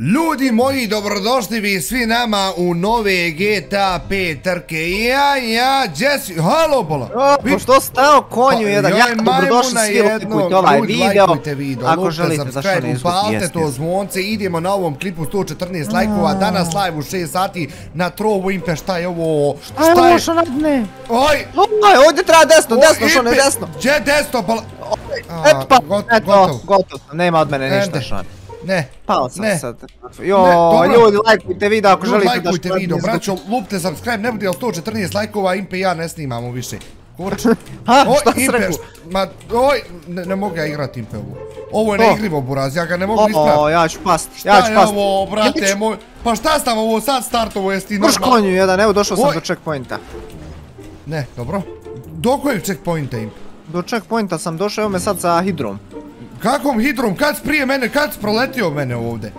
Ljudi moji, dobrodošli vi svi nama u nove GTA 5 trke. Ja, ja, Jesse, halo bola. Pa što stao konju Pa, jedan, joj, ja dobrodošli svi jedno, lajkujte ovaj ljudi, video, lajkujte video, ako lupte želite subscribe, ne upalite to zvonce, idemo na ovom klipu 114 lajkova, danas live u 6 sati na Trovo Impe, šta je ovo? Šta je ovo što nadne? Oj! Oj, ovdje treba desno, o, desno, što ne desno. Gdje desno, bola? Eto pa, eto, gotovo. gotovo nema od mene ništa što. Ne. Pao sam Ne. sad. Ne, Jo, ljudi, lajkujte video ako želite da lajkujte što ne video, braćo, lupte subscribe, ne bude li 114 lajkova, Impe i ja ne snimamo više. Kurč. Ha, Oj, šta Impe, rekao? ma, oj, ne, ne mogu ja igrat Impe ovo. Ovo je neigrivo, buraz, ja ga ne mogu O, ispraviti. ja ću past, Šta ja ću je past. ovo, brate moj? Pa šta sam ovo sad startovo, jesi ti Vrš normalno? konju jedan, evo došao sam do checkpointa. Ne, dobro. Do kojeg checkpointa Impe? Do checkpointa sam došao, evo me sad sa hidrom. Kakvom hidrom, kad si prije mene, kad si proletio mene ovde?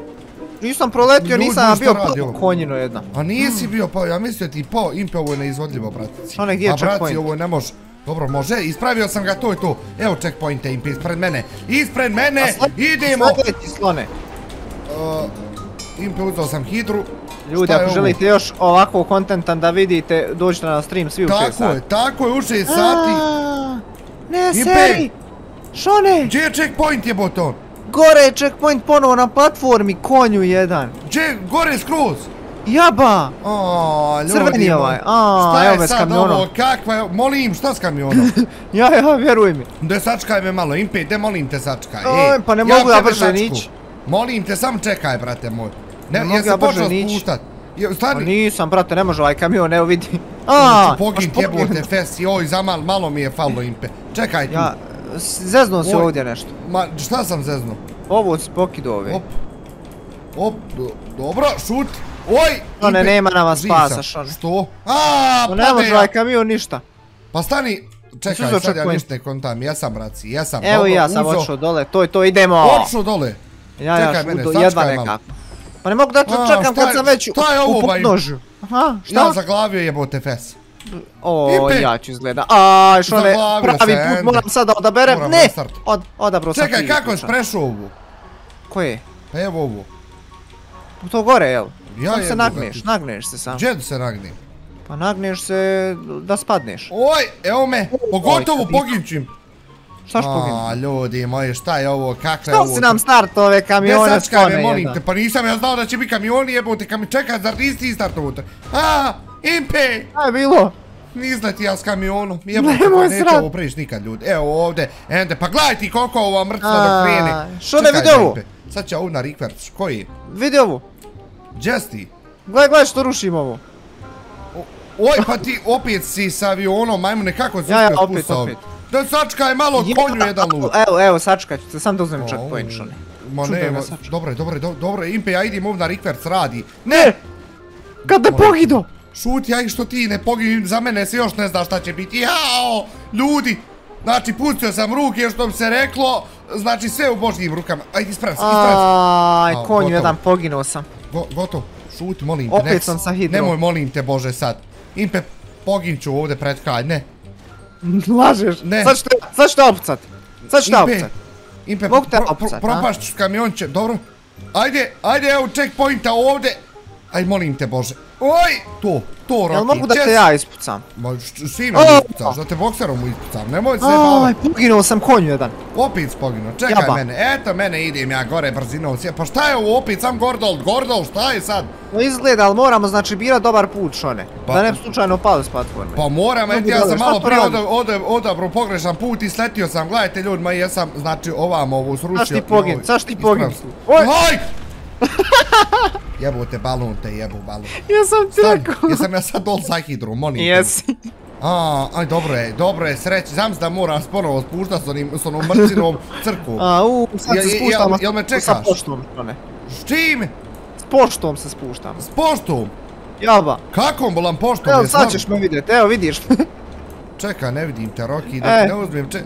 Nisam proletio, nisam bio ovo? konjino jedna. A nisi bio pa, ja mislio ti po, Impe ovo je neizvodljivo, bratici. Ne, gdje je A braci, checkpoint? ovo ne može. Dobro, može, ispravio sam ga, to je to. Evo checkpointe Impe, ispred mene. Ispred mene, A sled- idemo! Sljedeći slone. Uh, Impe, uzao sam hidru. Ljudi, ako ovo? želite još ovakvog kontenta da vidite, dođite na stream svi u 6 Tako sati. je, tako je, u 6 sati. Ne, seri! Šone! Gdje je checkpoint je boton? Gore je checkpoint ponovo na platformi, konju jedan. Gdje, je? gore skroz. Jaba! A, ljudi Crveni je ovaj, a, evo me s sad kamionom. ovo, kakva je, molim, šta s kamionom? Ja, ja, vjeruj mi. De sačkaj me malo, Impe, de molim te sačkaj. Oj, ej. pa ne mogu ja brže nić. Molim te, sam čekaj, brate moj. Ne, Ne mogu ja brže nić. spuštat? Je, Pa stani. nisam, brate, ne može ovaj kamion, evo vidi. A, Pogin baš jebote fesi, oj, za mal, malo mi je falo Impe. Čekaj tu. Ja, zeznuo se Oj. ovdje nešto. Ma, šta sam zeznuo? Ovo si pokido ove. Op. Op, do- dobro, šut. Oj! Impe, nema nama spasa, sam. Šone. Što? Aaaa, Pa ne pade može ja. ovaj kamion ništa. Pa stani, čekaj, sad ja ništa ne kontam, jesam braci, jesam. Evo i ja sam odšao dole, to je to, idemo. Odšao dole. Ja, ja, mene, sačekaj jedva nekako. Pa ne mogu da čekam kad sam već u, šta je ovo, u baj? podnožju. Aha, šta? Ja zaglavio jebote fes. O, Ipe. ja ću izgleda. Aj, što ne, pravi se, put moram sada odaberem. Moram Ne, restart. od, odabrao sam Čekaj, kako je sprešao ovu? Koje? Pa evo ovo. U to gore, jel? Ja Samo se nagneš, nagneš se sam. Gdje da se nagnem? Pa nagneš se da spadneš. Oj, evo me, pogotovo poginčim. Šta što poginu? A, ljudi moji, šta je ovo, kakva je Što ovo? si nam start ove Ne kamione sačkaj me, molim jedan? te, pa nisam ja znao da će biti kamioni jebote, kam čekaj, zar nisi ti startovo to? A, Impe! Šta je bilo? Izleti ja s kamionom, Nemoj pa neće srat. ovo prijeći nikad ljudi. Evo ovdje, ende, pa gledaj ti koliko ova mrtva da krene. što ne vidi ovo? Impe, Sad će ovu na rikverc, koji? Vidi ovu. Gdje si ti? Gledaj, gledaj što rušim ovo. Oj, pa ti opet si sa avionom, majmune, kako si Ja, ja, opet, opet. Da sačkaj malo konju jedan lud. Evo, evo, sačkat ću se, sam da uzmem checkpoint što ne. Ma ne, ma, dobro je, dobro je, do- dobro je, Impe, ja idem ovdje na rikverc, radi. Ne! Kad te pogido! Šuti, aj što ti ne poginim, za mene se još ne zna šta će biti. Jao, ljudi! Znači, pustio sam ruke, što bi se reklo, znači sve u božjim rukama. Ajde, ispravi se, ispravi se. Aj, konju jedan poginuo sam. Go, gotovo, šuti, molim te. Opet nek- sam sa hidrom. Nemoj, molim te, Bože, sad. Impe, poginću ovdje pred kraj, ne. Lažeš. Ne. Sad ću te, sad ću opucat. Sad ću te Impe, opucat. Impe, Mogu te pro, propašću s kamionče, dobro? Ajde, ajde, evo checkpointa ovdje. Aj, molim te, Bože. Oj, to, to, Rocky. Jel mogu da te ja ispucam? Ma, svima mi ispucaš, da te bokserom ispucam, nemoj se Aj, bavati. poginuo sam konju jedan. Opet spogino, čekaj Jaba. mene, eto mene idem ja gore brzinom, sje- pa šta je ovo opet, sam Gordol, Gordol, šta je sad? No izgleda, ali moramo znači birat dobar put, šone. Pa- Da ne slučajno pali s platforme. Pa moram, eto ja sam malo prije odabro pogrešan put i sletio sam, gledajte ljudi, ma jesam, znači ovam ovu srušio. Zašto ti pogin, zašto ti pogin? Oj! Oj! Jebote balon te jebu balon. Jesam ti Stani, rekao. jesam ja sad dol za hidru, molim te. Jesi. A, aj dobro je, dobro je, sreći, znam da moram ponovo spuštat s onim, s onom mrcinom crkom. A, u, sad Jel- se jel- spuštamo. jel me Sa čekaš? poštom, šone. S čim? S poštom se spuštamo. S poštom? Jaba. Kakom bolam poštom? Evo, sad ćeš me vidjet, evo vidiš. Čekaj, ne vidim te, Roki, da E. ne uzmem če...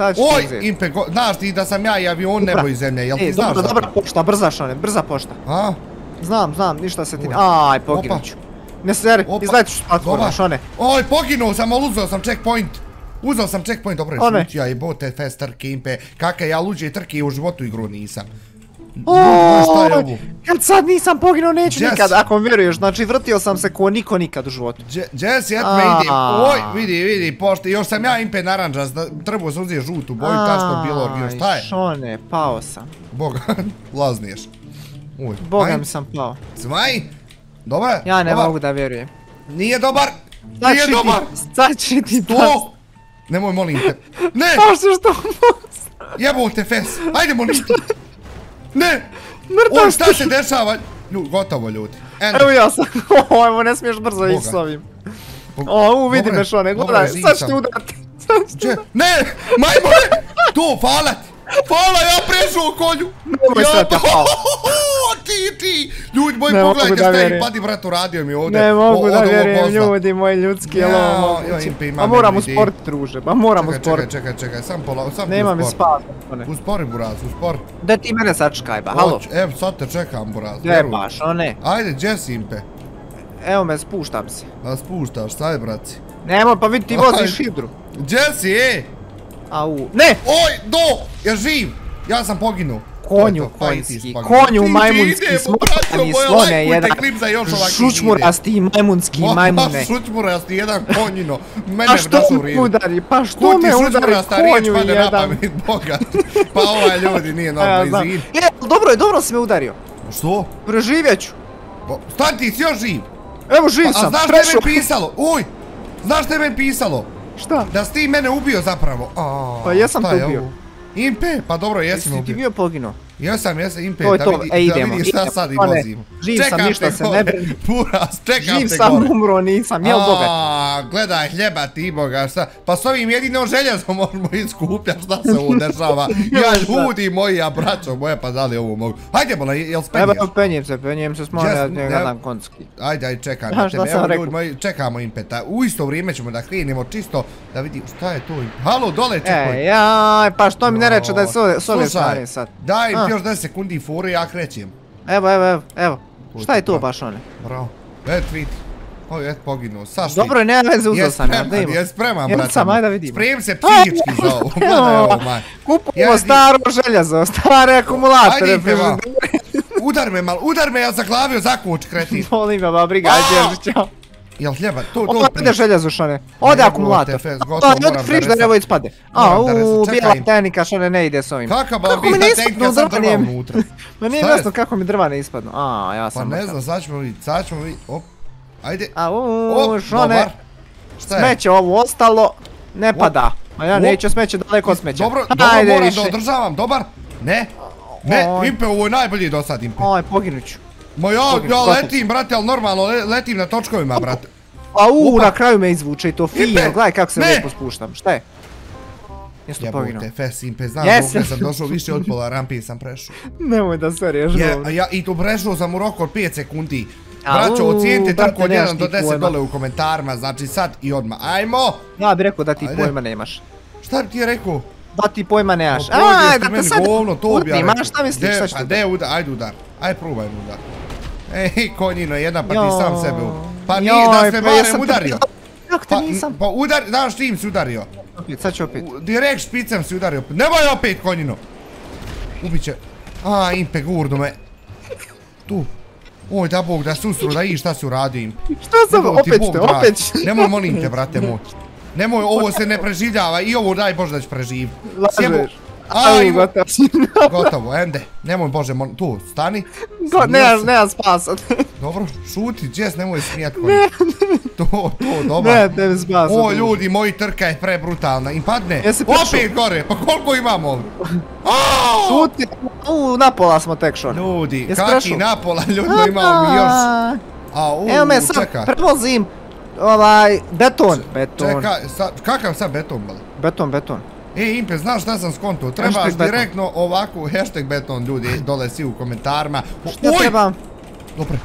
Sad ću Oj, te uzeti. Impe, go- znaš ti da sam ja i avion nebo i zemlje, jel ti E, znaš dobro, dobra to? pošta, brza šone, brza pošta. A? Znam, znam, ništa se ti... Oj. Aj, poginut Opa. ću. Ne seri, s platforma, šone. Oj, poginuo sam, ali uzeo sam checkpoint. Uzeo sam checkpoint, dobro je ja i bote fest trke, Impe. Kaka ja luđe trke u životu igru nisam. Moje, šta je ovo? Kad sad nisam poginuo, neću Jess. nikad, ako vjeruješ. Znači, vrtio sam se ko niko nikad u životu. Jesse, eto me ide. Oj, vidi, vidi, pošte. Još sam ja impe naranđas, da trebao sam uzeti žutu boju, ta što bilo original. Šta je? Šone, pao sam. Boga, lazniješ. Uj, Boga mi sam pao. Zmaj! Dobar? Ja ne dobar. mogu da vjerujem. Nije dobar! Nije dobar! će ti pas. Nemoj, molim te. Ne! Pa što što Jebote, fes! Ajde, molim te! Ne! Mrtav Oj, šta se dešava? Lju, gotovo, ljudi. Evo ja sam, o, evo ne smiješ brzo ići s ovim. O, u vidi me Šone, gledaj, sad ću te. Sad ću te Če? Ne! Majmune! Tu, hvala ti! Hvala, ja prešao konju! Nemoj sad te pao. Ti, ti! Ljudi moji, Ne mogu pogledajte da šta je padi brat uradio mi ovdje. Ne mogu O- da vjerujem, ljudi moji ljudski, jel ovo Pa moram u sport, druže, pa moram u sport. čekaj, čekaj, čekaj, sam pola, sam Nema u mi sport. spasa, one. Uspori, buraz, uspori. Da ti mene sačekaj, ba, halo. Evo, sad te čekam, buraz. Ne baš, one. Ajde, gdje si impe? Evo me, spuštam se. Da spuštaš, staj, braci. Nemoj, pa vidi ti voziš hidru. Gdje si, e? Au, ne! Oj, do! Ja živ! Ja sam poginuo. Konju pa konjski, konju majmunski, smotani moja, slone, jedan šučmurasti majmunski Ma, majmune. šučmurasti, jedan konjino. Mene Pa bi što me rijedu. udari, pa što Ko ti me udari šučmurasta riječ konju na jedan? pamet, boga. Pa ovaj ljudi nije normalno, znam. izvin. E, dobro je, dobro si me udario. Što? Preživjet ću. Pa, Stan ti si još živ. Evo, živ A sam, znaš šta je prešao. meni pisalo? Uj! Znaš šta je meni pisalo? Šta? Da si ti mene ubio zapravo. A, Pa jesam šta te je ubio. Impe, pa dobro, jesi me Jesi ti ubio. bio poginuo? Jesam, jesam, Impe, To je da, to, vidi, e, idemo, da vidiš šta idemo, sad i pane, vozimo. živ sam, Čekam ništa te se ne brini. Puras, čekam Živ te sam, gore. umro nisam, jel boga? A, gledaj, hljeba ti boga, šta? Pa s ovim jedino željezo možemo iskupljati, šta se ovo dešava? Ja, ljudi moji, ja braćo moje, pa da li ovo mogu? Hajde, bola, jel Evo, spenješ? penjem se, penjem se, Yes, da ne gledam konski. Ajde, ajde, čekam Ja, šta sam Evo, rekao? moji, čekamo impeta. U isto vrijeme ćemo da krenemo čisto da vidimo šta je to. Halo, dole, čekaj. E, jaj, pa što mi ne reče da je s ove- s ove Slušaj, strane sad? Daj A. mi još 10 sekundi fore i ja krećem. Evo, evo, evo, evo. Šta je to Pa. baš one? Bravo. Et vidi. Oj, et poginuo. Saš Dobro, nema veze, uzeo Jes sam ja, da spreman, ima. jes spreman, Jes brate. sam, moj. ajde da vidimo. Spremim se psihički za ovo. Gledaj ovo, maj. Kupujemo staro željezo, stare akumulatoore, Ajde, frižidere. Udar me malo, udar me, ja zaglavio zakuć, kretin. Molim ga, ba, briga, A! ajde, čao. Jel hljeba, to, to Ode priča. željezo, šone. Ode akumulator. fez, gotovo, A, i moram od da frižidera, resam- evo ispade. A, bijela tehnika, šone, ne ide s ovim. Kaka ba Kako bila ne tehnika, sam drva, unutra. Ma nije jasno kako mi drva ne ispadnu. A, ja Pa sam ne mrtav. znam, sad ćemo vidjeti, sad ćemo vidjeti, op. Ajde, A. Šta je? smeće ovo ostalo, ne pada. A ja neću smeće daleko od smeća. Dobro, dobro, moram da održavam, dobar? Ne? Ne. Impe, ovo je najbolji do sad, Impe. Oj, poginut ću. Ma ja, letim, brate, ali normalno le- letim na točkovima, brate. A u, Opa. na kraju me izvuče i to fino, Ipe, gledaj kako se ne. lijepo spuštam, šta je? Jesu to poginuo? Jebote, fes, Impe, znam dok sam došao više od pola rampi sam prešao. Nemoj da se Je, govno. a ja, I to prešao sam u roku od 5 sekundi. Au, Braćo, ocijenite trku od nemaš 1 do ti 10 pojma. dole u komentarima, znači sad i odmah. Ajmo! Ja bih rekao da ti Ajde. pojma nemaš. Šta bi ti rekao? Da ti pojma nemaš. Aj, da te sad govno, to bi ja udri, rekao. ma šta misliš, De, šta ću Pa de udar, ajde udar. Ajde probaj udar. Ej, konjino, jedan pa ti sam sebe u... Pa nije da se pa barem udario. Kako te Pa, nisam? pa udar, znaš čim si udario? Opet, sad ću opet. Direkt špicem si udario. Nemoj opet konjino. Ubiće. A, impe, gurdu me. Tu. Oj, da bog, da susru, da i šta si uradio im. Šta sam, ti opet ćete, opet ćete. Nemoj, molim te, brate moj. Nemoj, ovo se ne preživljava i ovo daj Bože da ću preživ. Lažeš. A, Aj, gotovo gotovo, ende. Nemoj Bože, mon... tu, stani. Go- Nema, nema spasa. Dobro, šuti, Jess, nemoj smijat konj. To, to, dobro. Ne, ne spasa. O, ljudi, moji trka je prebrutalna. Im padne. Jesi? Opet gore, pa koliko imamo ovdje? Šuti. U, napola smo tek šone. Ljudi, Jesi kaki napola, ljudi, imamo mi još. A, u, Evo me sad, prevozim ovaj, beton. Beton. Čekaj, kakav sad beton, bale? Beton, beton. E, Impe, znaš šta sam skonto? Trebaš Hashtag beton. direktno ovako hashtag beton, ljudi, dole svi u komentarima. Šta trebam? Dobre.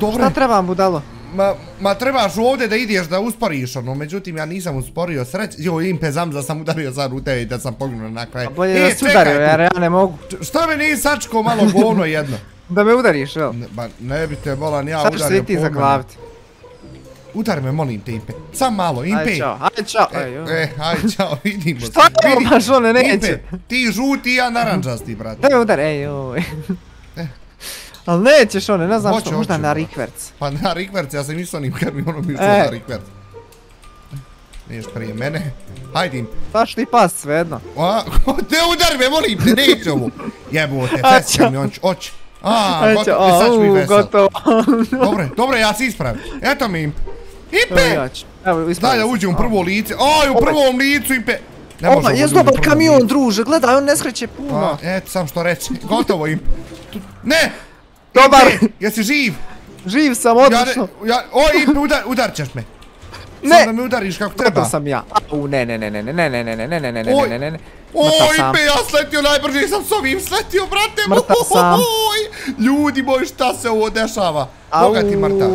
Dobre. Šta trebam, budalo? Ma, ma trebaš ovdje da ideš da usporiš, ono, međutim ja nisam usporio sreć. Jo, Impe, znam da sam udario sad u tebe i da sam poginuo na kraj. A bolje E, da si čekaj udario, jer ja ne mogu. Šta me nisi sačkao malo govno jedno? Da me udariš, jel? Ne, ba, ne bi te bolan ja Sad se udario i ti po meni. zaglaviti. Udari me, molim te, Impe. Sam malo, Impe. Ajde, čao, ajde, čao. E, e, ajde, čao, vidimo se. Šta je ovo, one neće? Impe, ti žuti, ja naranđasti, brate. Daj udar, ej, joj. Ali nećeš one, ne znam što, možda na rikverc. Pa na rikverc, ja sam mislio onim kamionom išao E. na rikverc. Niješ prije mene. Hajde im. Baš ti pas, svejedno. A, ne udari me, molim te, neću mu. Jebote, A, fest čao. kamion, oć. A, gotovo, sad ću mi vesel. gotovo. Dobre, dobro, ja se ispravim. Eto mi Impe. Evo, Daj da uđem u prvo lice. Aj, u Ovaj. prvom licu, Impe. Ne Oma, jes dobar kamion, druže, gledaj, on ne skreće puno. eto, sam što reći. Gotovo, Impe. Tu- Ne! Dobar. Jesi živ? Živ sam, odlično. ne, ja, oj, Impe, udar, udar ćeš me. Ne. Samo da me udariš kako treba. Gotov sam ja. U, ne, ne, ne, ne, ne, ne, ne, ne, ne, ne, ne, ne, ne, ne, ne, ne. Oj, sam. Impe, ja sletio najbrže sam s ovim sletio, brate. Mrtav sam. Oj, ljudi moji, šta se ovo dešava? Boga ti mrtav.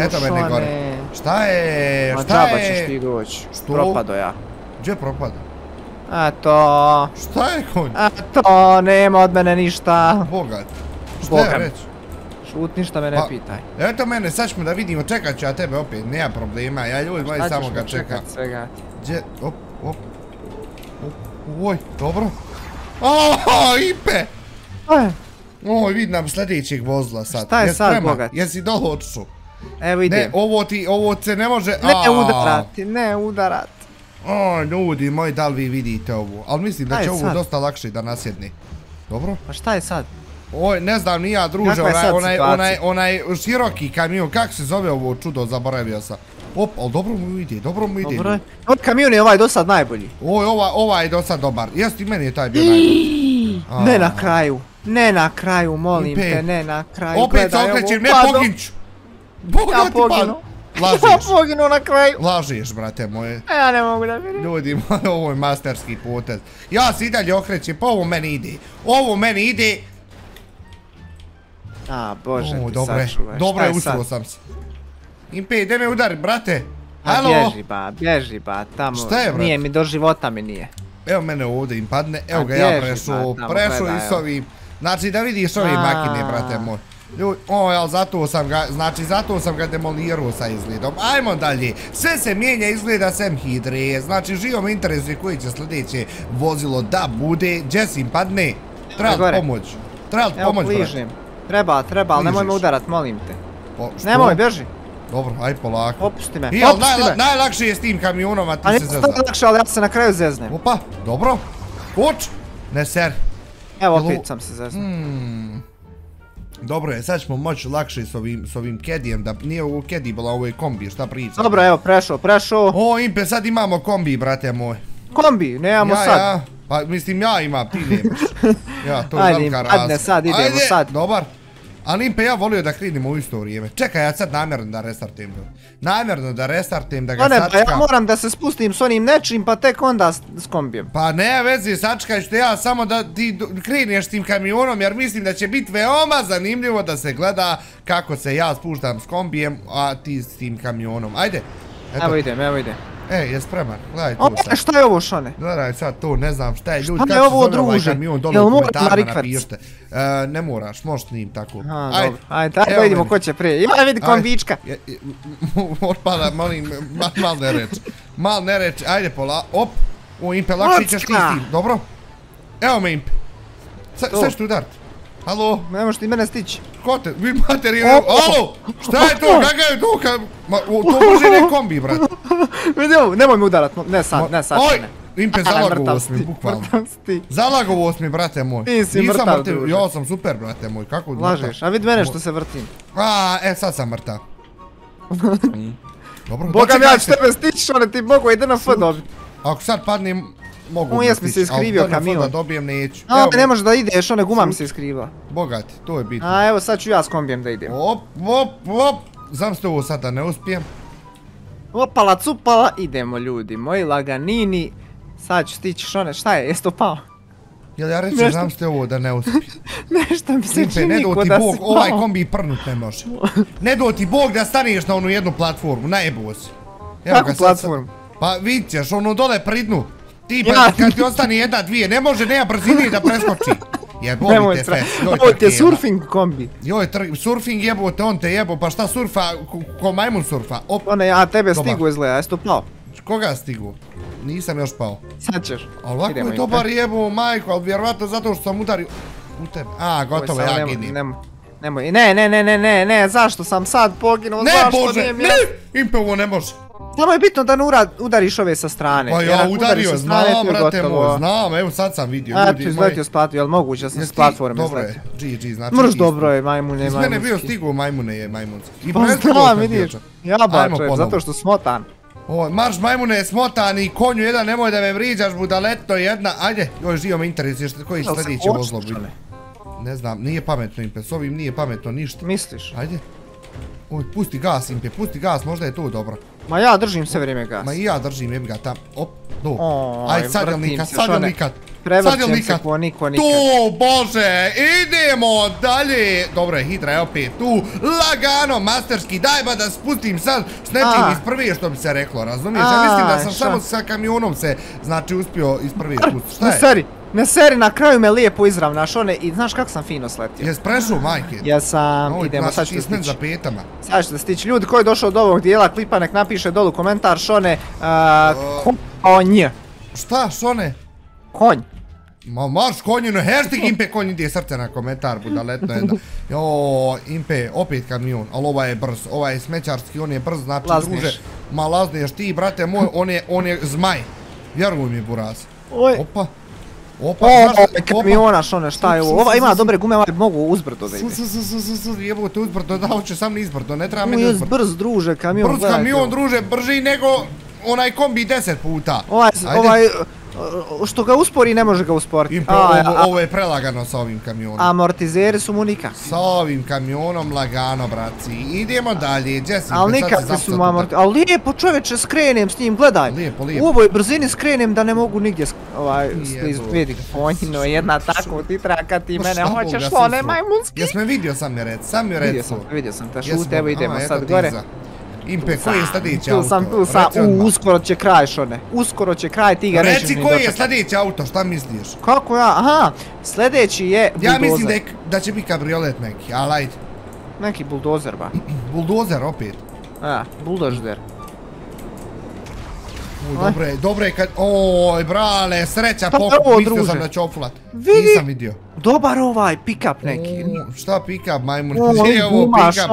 Eto mene Šone. gore. Šta je, Ma šta džaba ćeš ti je? doći. Što? Propado ja. Gdje propada? Eto. Šta je konj? Eto, nema od mene ništa. Bogat. Šta je mi. reći? Šut, ništa me ne Pa, pitaj. Eto mene, sad ćemo da vidimo, čekat ću ja tebe opet, nema problema, ja ljudi moji Šta samo ćeš ga me čekam. čekat svega? Gdje, op, op, op, oj, dobro. Aaaa, Ipe! Oj, vidim nam sljedećeg vozila sad. Šta je sad, bogat? Jesi dolo? Evo Ne, idem. ovo ti, ovo se ne može... Ne udarati, ne udarati. O, ljudi moji, da li vi vidite ovo? Ali mislim da će ovo sad? dosta lakše da nasjedne. Dobro? Pa šta je sad? Oj, ne znam, ni ja druže, onaj, sad onaj, onaj, onaj široki kamion, kako se zove ovo čudo, zaboravio sam. Op, ali dobro mu ide, dobro mu ide. Dobro je. Ovaj kamion je ovaj do sad najbolji. Oj, ova, ovaj je dosta dobar. Jesi, meni je taj bio najbolji. Ne na kraju. Ne na kraju, molim te, ne na kraju. Opet se okrećem, ne poginću. Boga Ja ti poginu. pad. Ja poginu na kraju. lažeš, brate moje. A ja ne mogu da vidim. Ljudi, ovo je masterski potez. Ja se i dalje okrećem, pa ovo meni ide. Ovo meni ide. A, bože O, ti dobro je, sačuvaj. dobro je, ušao sam se. Impe, ide me udari, brate. A Halo? bježi ba, bježi ba, tamo. Šta je, brate? Nije mi do života mi nije. Evo mene ovdje im padne, evo ga ja prešao gledaj, i s ovim. Znači da vidiš ove A. makine, brate moj. Ljudi, o, jel, zato sam ga, znači zato sam ga demolirao sa izgledom. Ajmo dalje, sve se mijenja izgleda sem hidre, znači živo me interesuje koji će sljedeće vozilo da bude, im padne, treba pomoć, treba Evo, pomoć, brate. pližim. Treba, treba, ali nemoj me udarat, molim te. Nemoj, bježi. Dobro, aj polako. Opusti me, I, opusti me. najlakše je s tim kamionom, a ti se zezna. stvarno lakše, ali ja se na kraju zeznem. Opa, dobro. Koč, ne ser. Evo, opet sam se zeznao. Hmm. Dobro je, sad ćemo moći lakše s ovim, s ovim kedijem, da nije ovo kedi, bila ovo je kombi, šta priča? Dobro, evo, prešao, prešao. O, Impe, sad imamo kombi, brate moj. Kombi, nemamo ja, sad. Ja, pa mislim ja imam, ti nemaš. Ja, to je Ajde, velika razlika. sad, idemo Ajde, sad. dobar. Ali Impe, ja volio da krenimo u isto vrijeme. Čekaj, ja sad namjerno da restartujem. Namjerno da restartujem, da ga Pa ne, pa ja sačkam. moram da se spustim s onim nečim, pa tek onda s, s kombijem. Pa ne vezi, sačkaj što ja samo da ti kreneš tim kamionom jer mislim da će biti veoma zanimljivo da se gleda kako se ja spuštam s kombijem, a ti s tim kamionom. Ajde. Eto. Evo idem, evo idem. E, je spreman, gledaj tu O, sad. šta je ovo, Šone? Gledaj sad to, ne znam šta je, ljudi, Šta je kako se ovo, zove ovaj kamion, dole Jel u komentarima napišite. E, ne moraš, možeš s njim tako. A, dobro. Ajde, ajde da vidimo ko će prije. Ja vidi kombička. Otpada, molim, ma- mal ne reći. Mal ne reći, ajde pola, op. U Impe, lakše ćeš ti s tim, dobro? Evo me Impe. Sa- To. Sad ću udarit. Halo, Ne možeš ti mene stići. ko te, vi materi, O, halo, šta je to, kakav je to, ka, ma, o, to može ne kombi, brat. Vidi ovo, nemoj me udarat, ne sad, ne sad, Oj. Impe, zalagovo si mi, bukvalno. Zalagovo si mi, brate moj. Ti si Nisam mrtav, mrtav, druže. Ja sam super, brate moj, kako mrtav? Lažeš, a vidi mene što se vrtim. A, e, sad sam mrtav. Dobro, Boga mi ja ću dočekajte. tebe stići, Šone, ti mogu ide na F dobiti. Ako sad padnem, mogu O, da jes mi se iskrivio da kamion. foda dobijem neću. A, Evo, ne može da ideš, one guma mi se iskriva. Bogati, to je bitno. A, evo sad ću ja s kombijem da idem. Op, op, op. Znam ste ovo sad da ne uspijem. Opala cupala, idemo ljudi moji, laganini. Sad ću stići, Šone, šta je, jesi to pao? Jel ja reći Nešto- znam ste ovo da ne uspijem. Nešto mi se čini ko da Bog, si ovaj pao. kombi prnut ne može. Ne do ti Bog da staneš na onu jednu platformu, najebo si. Evo sad- platformu? Pa vidit ćeš, onu dole pridnu. Ti pa Ja. kad ti ostane jedna, dvije, ne može, nema brzine da preskoči. Jebovi Nemoj te sra... fest, joj Ovo ti je surfing kombi. Joj, tr- surfing jebote, on te jebo, pa šta surfa, ko, majmun surfa? Op, One, a tebe Dobar. stigu izgleda, jesi to pao? koga stigu? Nisam još pao. Sad ćeš. Ali ovako Idemo, je dobar jebo, majko, ali vjerovatno zato što sam udario u tebe. A, gotovo, ja ginim. Nemoj, nemoj, ne, ne, ne, ne, ne, ne, zašto sam sad poginuo, Ne, zašto Bože, nije mi ne! jasno? Impe, ovo ne može. Samo je bitno da ne udariš ove sa strane. Pa ja udario, strane, znam, brate moj, znam, evo sad sam vidio, A, moji. izletio s platforme, jel moguće da sam s ti- platforme Dobro izletio? je, GG, znači Mrš dobro je, majmune, Iz mene bio majmunski. stigu, majmune je majmunski. I Pa znam, vidiš, jaba čovjek, ponovo. zato što smotan. Marš majmune smotan i konju jedan, nemoj da me vriđaš, budaleto jedna. Ajde, joj, živo me interesuje što koji sljedeće vozlo čale? Ne znam, nije pametno s ovim nije pametno ništa. Misliš? Ajde. Oj, pusti gas Impe, pusti gas, možda je to dobro. Ma ja držim sve vrijeme gas. Ma i ja držim, jeb ga tam, op, do. Ajde, sad vrtim nikad, sad šone. nikad. Prevrćem se ko niko nikad. Tu, bože, idemo dalje. Dobro je, Hidra je opet tu. Lagano, masterski, daj ba da spustim sad s nečim iz prve, što bi se reklo, razumiješ? Ja mislim da sam samo sa kamionom se, znači, uspio iz prve spustiti. Šta je? seri, ne seri, na kraju me lijepo izravnaš one i znaš kako sam fino sletio. Jes prešao, majke? Jesam, idemo, sad ću ti smen za stići. petama. Sad ću da stići. Ljudi koji je došao do ovog dijela klipa, nek napiše dolu komentar šone, uh, konj, Šta, šone? konj. Ma marš konju, no hashtag Impe konj ide srce na komentar, budaletno jedna. Jo, Impe, opet kamion, ali ovaj je brz, ovaj je smećarski, on je brz, znači Lazneš. druže, ma lazneš ti, brate moj, on je, on je zmaj. Vjeruj mi, buraz. Oj. Opa. Opa, O, znaš šta- je ovo? Ova ima dobre gume, ovaj mogu uzbrdo da ide. Su, su, su, su, su, su, jebote uzbrdo, da, hoće sam izbrdo, ne treba meni uzbrdo. brz druže kamion, Brz gledajte kamion, ovo. druže, brži nego onaj kombi 10 puta. Ovaj, Ajde. ovaj, što ga uspori ne može ga usporiti. A, ovo, a- ovo je prelagano sa ovim kamionom. Amortizeri su mu nikakvi. Sa ovim kamionom lagano, braci. Idemo dalje, Jesse. Ali sad se nikakvi su mu u amorti... Ali lijepo čoveče skrenem s njim, gledaj. Lijepo, lijepo. U ovoj brzini skrenem da ne mogu nigdje ovaj, vidi, konjino, jedna tako ti traka ti mene hoćeš, one majmunski. Jes me vidio sam je rec, sam je Vidio rec. sam, vidio sam Jesmo, šute, evo idemo sad gore. Tiza. Impe, koji je sljedeći Tu auto? sam, tu sam, Reci u, odmah. uskoro će kraj šone. Uskoro će kraj, ti ga nećeš Reci ni koji je dočekati. sljedeći auto, šta misliš? Kako ja, aha, sljedeći je Ja buldozer. mislim da, je, da će biti kabriolet neki, ali ajde. Neki buldozer ba. Buldozer opet. A, buldožder. Dobro je, dobro je kad... Oj, brale, sreća Pa pokop, ovo, mislio sam da će oflat. Vidi. Nisam vidio. Dobar ovaj pick-up neki. O, šta pick-up, majmun? Gdje je ovo pick-up?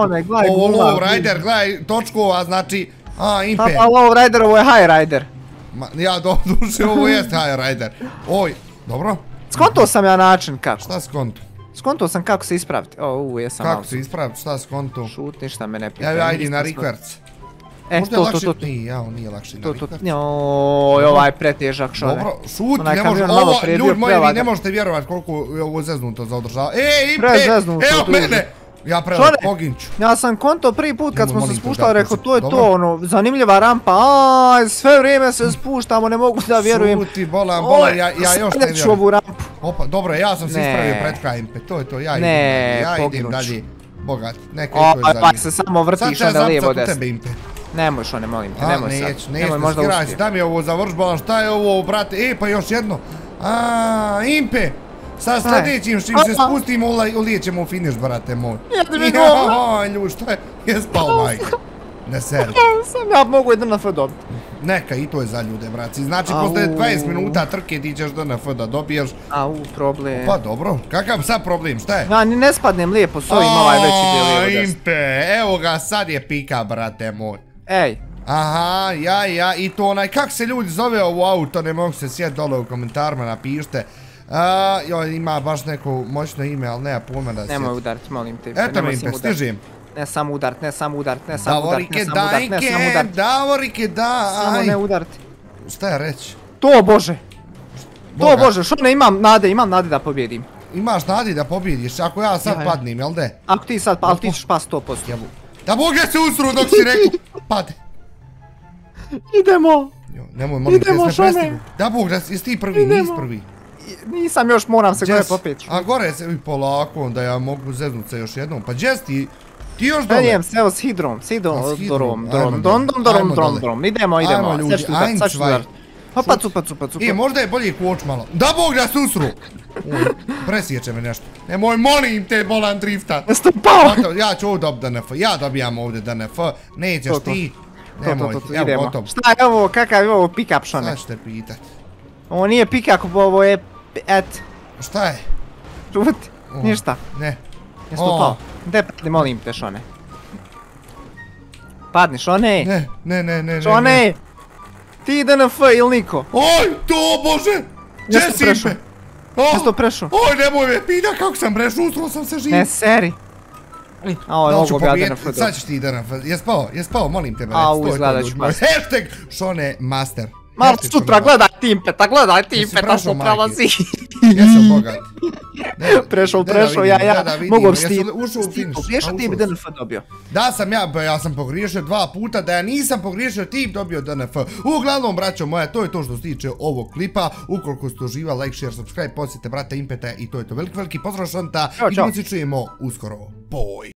Ovo low rider, gledaj, točkova, znači... A, Impe. Pa, low rider, ovo je high rider. Ma, ja do duše, ovo jest high rider. Oj, dobro. Skonto sam ja način kako. Šta skonto? Skonto sam kako se ispraviti. O, u, jesam Kako se ispraviti, šta skonto? Šut, ništa me ne pita. Ja, ajde na rikverc. E, Možda je to, to, to, to. Nije, jao, nije lakše na To, to. Joj, ovaj pretežak šone. Dobro, šuti, ne može, ovo, ljudi moji, vi ne možete vjerovat koliko je ovo zeznuto za održava. E, Impe, Prezeznuto, evo mene! Ja prelaz, Šone. poginću. Ja sam konto prvi put kad smo se spuštali, rekao to je to, ono, zanimljiva rampa, aj, sve vrijeme se spuštamo, ne mogu da vjerujem. Šuti, bolan, bolan, Oj, ja, ja još ne sad ću vjerujem. ovu rampu. Opa, dobro, ja sam se ispravio pred kraj Impe, to je to, ja idem dalje, ja idem ću. dalje. Bogat, neka i Oj, to je pa zadnje. se samo Sad vrtiš ću ja onda lijevo zapcat u desno. tebe Impe. Nemoj šone, molim te, A, nemoj neć, sad. neć, Nemoj ne možda skraći, uspije. da mi je ovo završ, bolan, šta je ovo, brate, e, pa još jedno. A, Impe, sa sljedećim, čim se spustimo, ulijećemo u finish, brate moj. Jedi mi. Joj, ljuš, šta je, je spao, majke. Ne seri. Sam ja mogu jedan na F dobiti. Neka, i to je za ljude, braci. Znači, Au. posle 20 minuta trke ti ćeš DNF da dobiješ. Au, problem. Pa dobro, kakav sad problem, šta je? Ja ni ne spadnem lijepo s ovim ovaj veći dio lijevo desno. Impe, evo ga, sad je pika, brate moj. Ej, Aha, ja, ja, i to onaj, kak se ljudi zove ovo auto, ne mogu se sjet dole u komentarima, napišite. A, joj, ima baš neko moćno ime, ali nema pojma da nemoj sjet. udarit, molim te. Eto nemoj Impe, stižem. Ne samo udarit, ne samo udarit, ne samo Davorike, ne samo udarit, ne samo dajke, udarit. Davorike, da, Samo ne udarit. Šta je reći? To bože. To bože, što ne imam nade, imam nade da pobjedim. Imaš nadi da pobjediš, ako ja sad Ja, ja. padnem, jel de? Ako ti sad, pa ali ti ćeš pas 100%. Jebu. Da Boga se usru dok si rekao, pade. Idemo. Jo, nemoj, molim Idemo, Šone. prestigli. Da Bog, da jesi ti prvi, Idemo. nis prvi. Nisam još, moram se gore popet. A gore se i polako, onda ja mogu zeznut se još jednom. Pa Jess, ti, ti još dole. Penjem se evo s hidrom, s hidrom, A, s dorom, dorom, dorom, drom, drom, idemo, idemo, Ajmo, sad ljudi, ću udarit. Hopa, cupa, cupa, cupa. I možda je bolje koč malo. Da bog da susru! Uj, presjeće me nešto. Nemoj, molim te, bolan drifta. Jeste pao? Ja ću ovdje dobiti DNF, ja dobijam ovdje DNF, nećeš To, to. ti. To, Nemoj, to, to, evo idemo. gotovo. Šta je ovo, kakav je ovo pick-up šone? Sad ću te pitat. Ovo nije pick-up, ovo je, et, Šta je? čuvati, ništa. Ne. Jesi O. pao? Gde padni, molim te, šone. Padni, šone. Ne, ne, ne, ne, ne. ne. Ti DNF ili niko? Oj, to bože! Gdje si me? To prešao? Oj, nemoj me pita kako sam prešao, usro sam se živ. Ne, seri. A ovo je mogu bi ja pobijediti? DNF dobro. Sad ćeš ti DNF. Jes pao, jes pao, molim te, Au, reci, to je izgleda to, ću master. Hashtag Šone Master. Mar Hashtag sutra gledaj timpeta, gledaj timpeta što prelazi. Master. Jesam bogat. Prešao, prešao, ja, ja, mogu sti... Ušao u finish. A, ti bi ušao. DNF dobio. Da sam ja, ba, ja sam pogriješio dva puta, da ja nisam pogriješio, ti bi dobio DNF. Uglavnom, braćo moja, to je to što se tiče ovog klipa. Ukoliko ste uživali, like, share, subscribe, posjetite brata Impeta i to je to. Veliki, veliki pozdrav šanta i mi se čujemo uskoro. Boj!